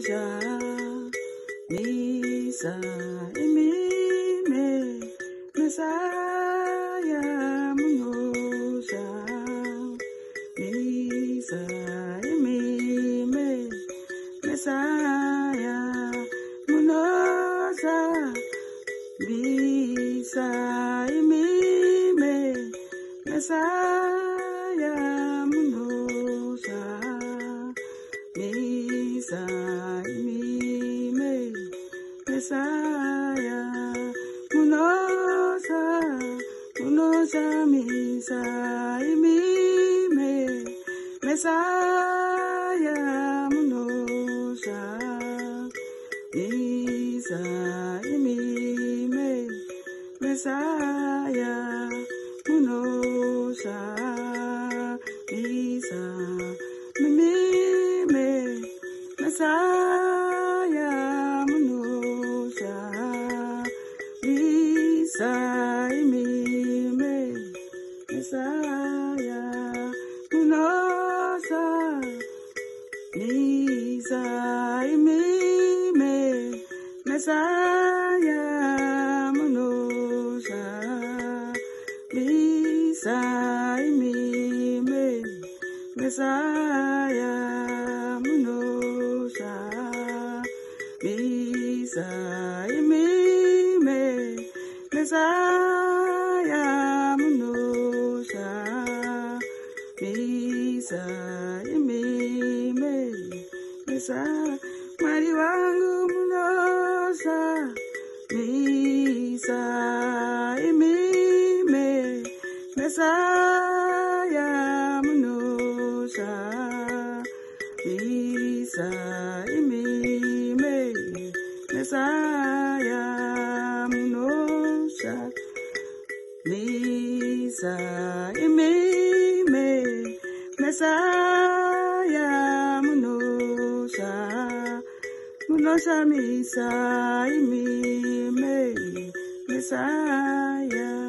munoja misa imime mesaya munoja misa imime mesaya munoja misa imime mesaya munoja misa imime mesaya munoja munoja misa imime mesaya munoja misa imime mesaya. munoja misa imime mesaya munoja misa imime mesaya munoja mesaya munoja misa imime mesa mwari wangu munoja misa imime mesaya munoja misa imime mesaya munoja munoja misa imime mesaya